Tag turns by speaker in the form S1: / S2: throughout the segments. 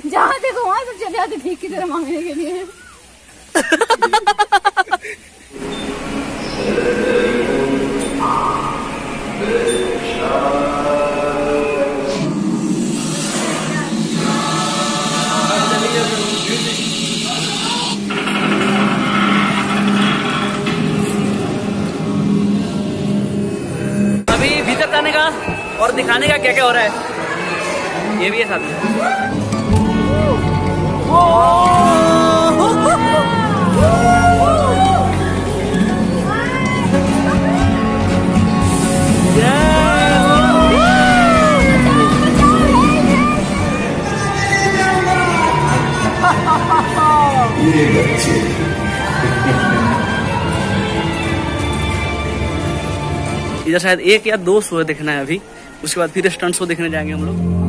S1: जहाँ देखो, वहाँ से चले आते भीख की तरह मांगने के लिए।
S2: अभी भीतर जाने का और दिखाने का क्या क्या हो रहा है? ये भी है साथ में। इधर शायद एक या दो शो देखना है अभी। उसके बाद फिर स्टंट शो देखने जाएँगे हम लोग।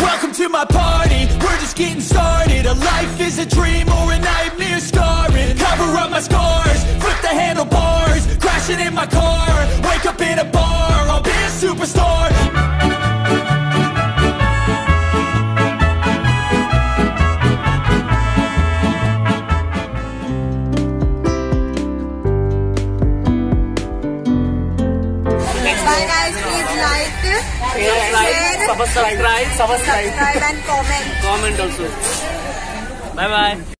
S3: Welcome to my party, we're just getting started. A life is a dream or a nightmare scarring. Cover up my scars, flip the handlebars. Crashing in my car, wake up in a bar. I'll be a superstar
S4: Bye guys, please like, share,
S2: subscribe
S4: subscribe subscribe and comment.
S2: Comment also. Bye bye